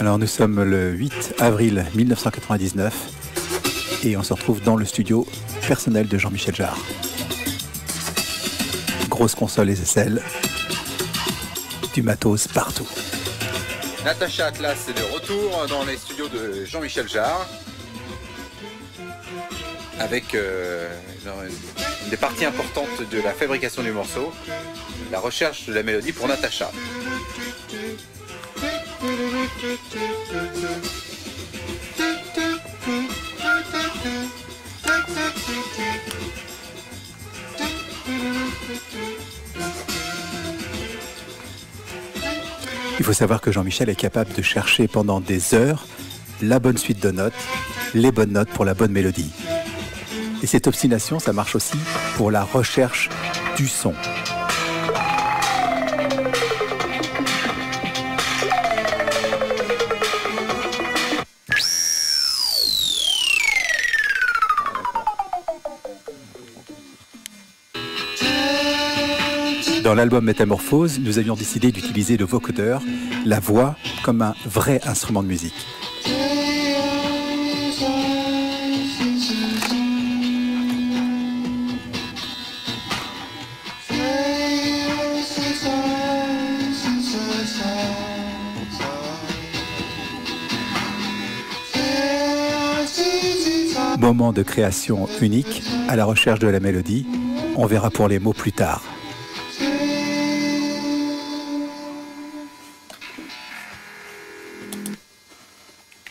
Alors nous sommes le 8 avril 1999 et on se retrouve dans le studio personnel de Jean-Michel Jarre. Grosse console SSL, du matos partout. Natacha Atlas est de retour dans les studios de Jean-Michel Jarre avec euh, une des parties importantes de la fabrication du morceau, la recherche de la mélodie pour Natacha. Il faut savoir que Jean-Michel est capable de chercher pendant des heures la bonne suite de notes, les bonnes notes pour la bonne mélodie. Et cette obstination, ça marche aussi pour la recherche du son. Dans l'album Métamorphose, nous avions décidé d'utiliser le vocodeur, la voix, comme un vrai instrument de musique. Moment de création unique, à la recherche de la mélodie. On verra pour les mots plus tard.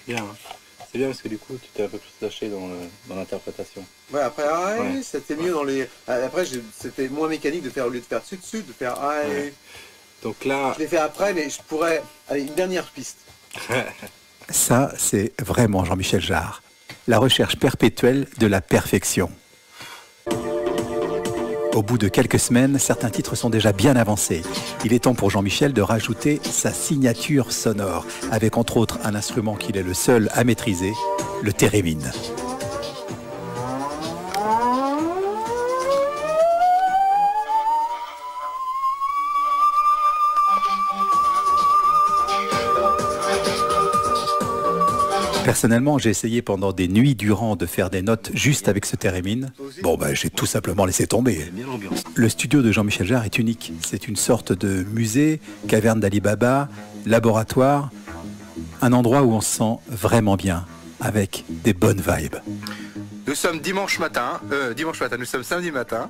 Bien. hein. C'est bien parce que du coup, tu t'es un peu plus lâché dans l'interprétation. Ouais, après, ah, Ouais. c'était mieux dans les. ah, Après, c'était moins mécanique de faire, au lieu de faire dessus-dessus, de faire ah, Ouais. Donc là, Je l'ai fait après, mais je pourrais. Allez, une dernière piste. Ça, c'est vraiment Jean-Michel Jarre. La recherche perpétuelle de la perfection. Au bout de quelques semaines, certains titres sont déjà bien avancés. Il est temps pour Jean-Michel de rajouter sa signature sonore, avec entre autres un instrument qu'il est le seul à maîtriser, le thérémine. Personnellement, j'ai essayé pendant des nuits durant de faire des notes juste avec ce thérémine. Bon, ben, j'ai tout simplement laissé tomber. Le studio de Jean-Michel Jarre est unique. C'est une sorte de musée, caverne d'Ali Baba, laboratoire, un endroit où on se sent vraiment bien, avec des bonnes vibes. Nous sommes dimanche matin, euh, dimanche matin, nous sommes samedi matin,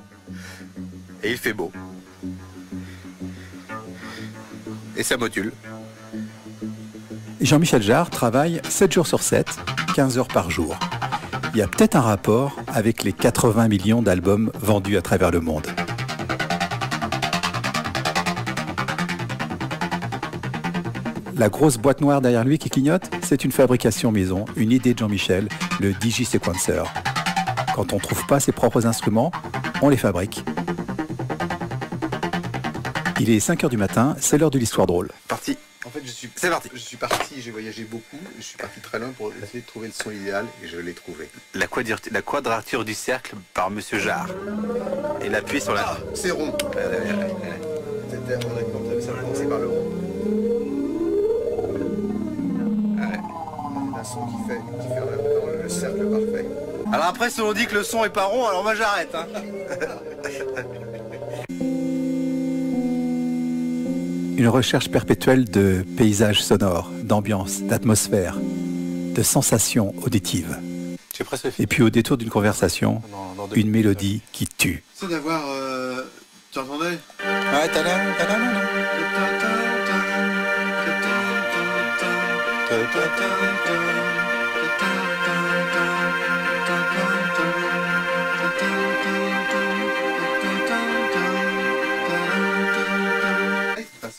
et il fait beau. Et ça module. Jean-Michel Jarre travaille 7 jours sur 7, 15 heures par jour. Il y a peut-être un rapport avec les 80 millions d'albums vendus à travers le monde. La grosse boîte noire derrière lui qui clignote, c'est une fabrication maison, une idée de Jean-Michel, le Digisequencer. Quand on ne trouve pas ses propres instruments, on les fabrique. Il est 5 heures du matin, c'est l'heure de l'histoire drôle. Parti. En fait, je suis. C'est parti. Je suis parti, j'ai voyagé beaucoup, je suis parti très loin pour essayer de trouver le son idéal et je l'ai trouvé. La, quadir- la quadrature du cercle par Monsieur Jarre. Et l'appui sur la... Ah, c'est rond. C'était on ça, commencé par le rond. C'est un son qui fait, qui fait vraiment le cercle parfait. Alors après, si on dit que le son est pas rond, alors moi j'arrête. Hein. Une recherche perpétuelle de paysages sonores, d'ambiance, d'atmosphère, de sensations auditives. Et puis au détour d'une conversation, une mélodie qui tue. C'est d'avoir. euh, Tu entendais Ouais,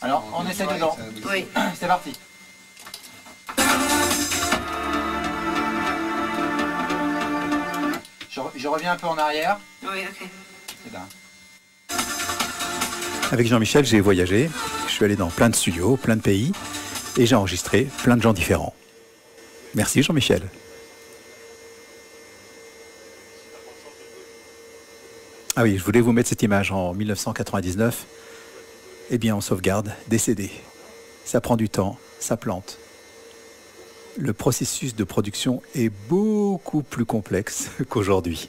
Alors, on essaie dedans. Oui. C'est parti. Je, re- je reviens un peu en arrière. Oui, ok. C'est dingue. Avec Jean-Michel, j'ai voyagé, je suis allé dans plein de studios, plein de pays, et j'ai enregistré plein de gens différents. Merci Jean-Michel. Ah oui, je voulais vous mettre cette image en 1999. Eh bien, on sauvegarde CD. Ça prend du temps, ça plante. le processus de production est beaucoup plus complexe qu'aujourd'hui.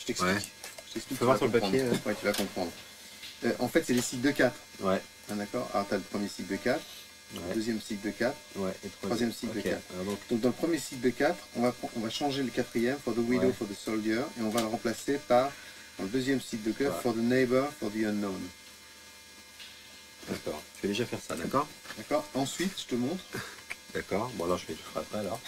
Je t'explique. Ouais. Je t'explique. Tu vas sur le papier, Ouais, tu vas comprendre. Euh, en fait, c'est les cycles de 4. Ouais, Ah, D'accord Alors, tu as le premier cycle de 4, ouais, deuxième cycle de 4. ouais. Et Troisième cycle de Ok. quatre. Alors donc, Donc, dans le premier cycle de 4, on va, on va changer le quatrième, for the widow, Ouais. for the soldier, et on va le remplacer par, dans le deuxième cycle de 4, Ouais. for the neighbor, for the unknown. d'accord. Je vais déjà faire ça, d'accord D'accord Ensuite, je te montre. D'accord. Bon, alors je vais le faire après alors.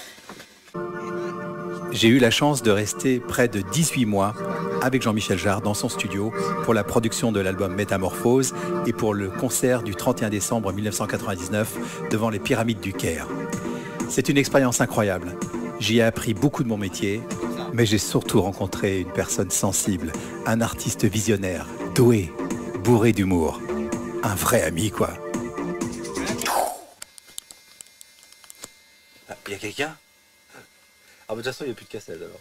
J'ai eu la chance de rester près de 18 mois avec Jean-Michel Jarre dans son studio pour la production de l'album Métamorphose et pour le concert du 31 décembre 1999 devant les pyramides du Caire. C'est une expérience incroyable. J'y ai appris beaucoup de mon métier, mais j'ai surtout rencontré une personne sensible, un artiste visionnaire, doué, bourré d'humour. Un vrai ami, quoi. Ah, il y a quelqu'un? Ah, bah, de toute façon, il n'y a plus de cassette alors.